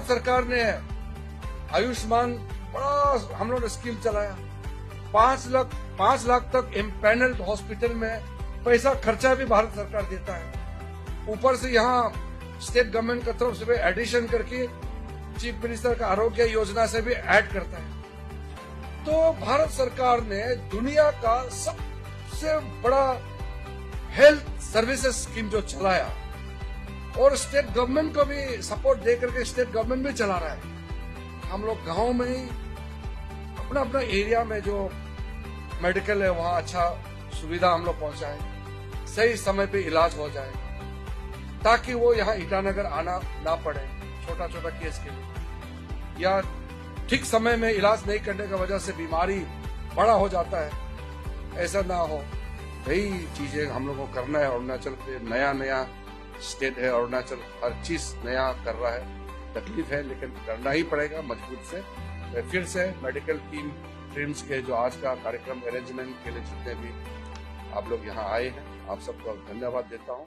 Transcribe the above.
सरकार ने आयुष्मान बड़ा हम लोग ने स्कीम चलाया। पाँच लाख पाँच लाख तक एम्पैनल्ड हॉस्पिटल में पैसा खर्चा भी भारत सरकार देता है। ऊपर से यहाँ स्टेट गवर्नमेंट की तरफ़ से भी एडिशन करके चीफ मिनिस्टर का आरोग्य योजना से भी ऐड करता है। तो भारत सरकार ने दुनिया का सबसे बड़ा हेल्थ सर्विसेज़ स्कीम जो चलाया और स्टेट गवर्नमेंट को भी सपोर्ट दे करके स्टेट गवर्नमेंट भी चला रहा है। हम लोग गाँव में ही अपना अपना एरिया में जो मेडिकल है, वहाँ अच्छा सुविधा हम लोग पहुंचाएँ। सही समय पे इलाज हो जाए, ताकि वो यहाँ ईटानगर आना ना पड़े छोटा छोटा केस के लिए। या ठीक समय में इलाज नहीं करने की वजह से बीमारी बड़ा हो जाता है, ऐसा ना हो। यही चीज़ें हम लोग को करना है अरुणाचल पे नया नया स्टेट है, अरुणाचल हर चीज़ नया कर रहा है। तकलीफ़ है, लेकिन करना ही पड़ेगा मज़बूत से। फिर से मेडिकल टीम ट्रीम्स के जो आज का कार्यक्रम अरेंजमेंट के लिए जितने भी आप लोग यहाँ आए हैं, आप सबको धन्यवाद देता हूँ।